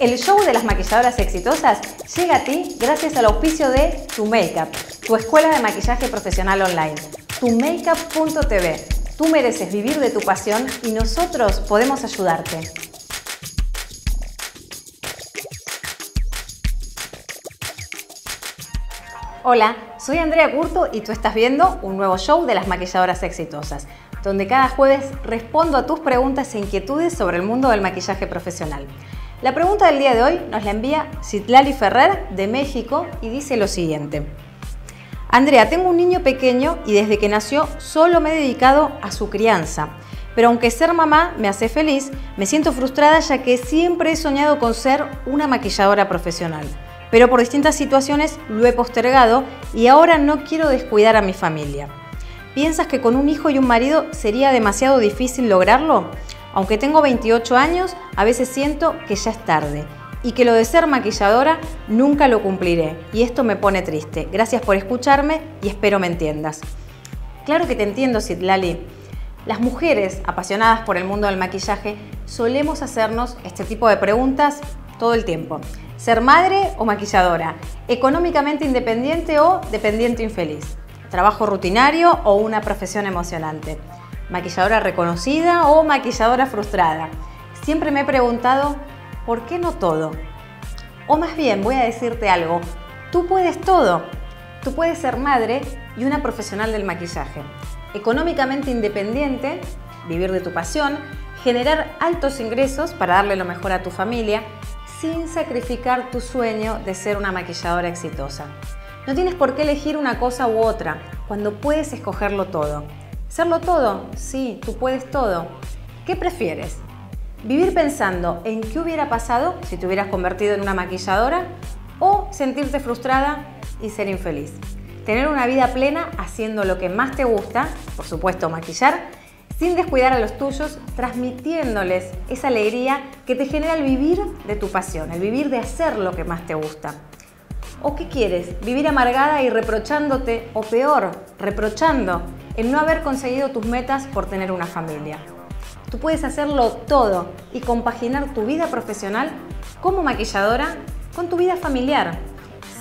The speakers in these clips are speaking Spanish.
El show de las maquilladoras exitosas llega a ti gracias al auspicio de Tu Makeup, tu escuela de maquillaje profesional online. TuMakeup.tv. Tú mereces vivir de tu pasión y nosotros podemos ayudarte. Hola, soy Andrea Curto y tú estás viendo un nuevo show de las maquilladoras exitosas, donde cada jueves respondo a tus preguntas e inquietudes sobre el mundo del maquillaje profesional. La pregunta del día de hoy nos la envía Citlali Ferrer de México y dice lo siguiente. Andrea, tengo un niño pequeño y desde que nació solo me he dedicado a su crianza. Pero aunque ser mamá me hace feliz, me siento frustrada ya que siempre he soñado con ser una maquilladora profesional. Pero por distintas situaciones lo he postergado y ahora no quiero descuidar a mi familia. ¿Piensas que con un hijo y un marido sería demasiado difícil lograrlo? Aunque tengo 28 años, a veces siento que ya es tarde y que lo de ser maquilladora nunca lo cumpliré y esto me pone triste. Gracias por escucharme y espero me entiendas. Claro que te entiendo, Sidlali. Las mujeres apasionadas por el mundo del maquillaje solemos hacernos este tipo de preguntas todo el tiempo. ¿Ser madre o maquilladora? ¿Económicamente independiente o dependiente infeliz? ¿Trabajo rutinario o una profesión emocionante? Maquilladora reconocida o maquilladora frustrada. Siempre me he preguntado, ¿por qué no todo? O más bien, voy a decirte algo, tú puedes todo. Tú puedes ser madre y una profesional del maquillaje. Económicamente independiente, vivir de tu pasión, generar altos ingresos para darle lo mejor a tu familia, sin sacrificar tu sueño de ser una maquilladora exitosa. No tienes por qué elegir una cosa u otra, cuando puedes escogerlo todo. ¿Serlo todo? Sí, tú puedes todo. ¿Qué prefieres? ¿Vivir pensando en qué hubiera pasado si te hubieras convertido en una maquilladora? ¿O sentirte frustrada y ser infeliz? Tener una vida plena haciendo lo que más te gusta, por supuesto maquillar, sin descuidar a los tuyos, transmitiéndoles esa alegría que te genera el vivir de tu pasión, el vivir de hacer lo que más te gusta. ¿O qué quieres? ¿Vivir amargada y reprochándote? O peor, reprochando el no haber conseguido tus metas por tener una familia. Tú puedes hacerlo todo y compaginar tu vida profesional como maquilladora con tu vida familiar,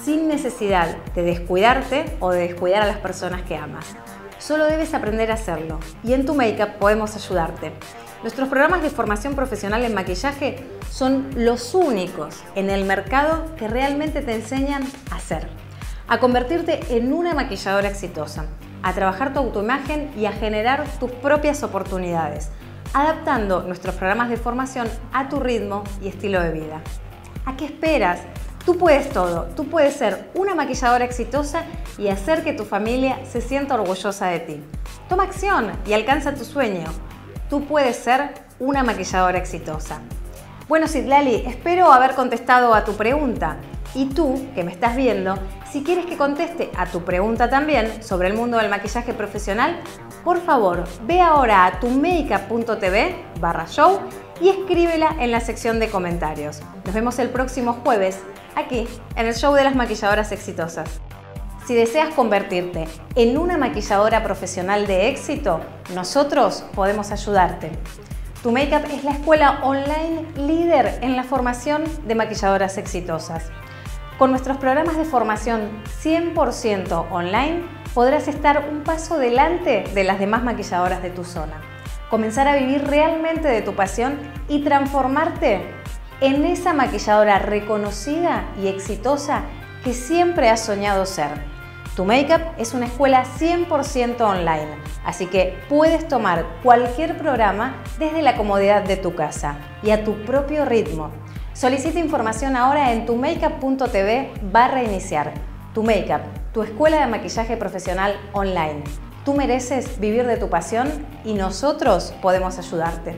sin necesidad de descuidarte o de descuidar a las personas que amas. Solo debes aprender a hacerlo y en tu Makeup podemos ayudarte. Nuestros programas de formación profesional en maquillaje son los únicos en el mercado que realmente te enseñan a hacer, a convertirte en una maquilladora exitosa a trabajar tu autoimagen y a generar tus propias oportunidades, adaptando nuestros programas de formación a tu ritmo y estilo de vida. ¿A qué esperas? Tú puedes todo, tú puedes ser una maquilladora exitosa y hacer que tu familia se sienta orgullosa de ti. Toma acción y alcanza tu sueño. Tú puedes ser una maquilladora exitosa. Bueno, Sidlali, espero haber contestado a tu pregunta. Y tú, que me estás viendo, si quieres que conteste a tu pregunta también sobre el mundo del maquillaje profesional, por favor, ve ahora a tumakeup.tv barra show y escríbela en la sección de comentarios. Nos vemos el próximo jueves aquí en el show de las maquilladoras exitosas. Si deseas convertirte en una maquilladora profesional de éxito, nosotros podemos ayudarte. Tu Makeup es la escuela online líder en la formación de maquilladoras exitosas. Con nuestros programas de formación 100% online podrás estar un paso delante de las demás maquilladoras de tu zona. Comenzar a vivir realmente de tu pasión y transformarte en esa maquilladora reconocida y exitosa que siempre has soñado ser. Tu Makeup es una escuela 100% online, así que puedes tomar cualquier programa desde la comodidad de tu casa y a tu propio ritmo Solicita información ahora en tumakeup.tv barra iniciar. Tu Makeup, tu escuela de maquillaje profesional online. Tú mereces vivir de tu pasión y nosotros podemos ayudarte.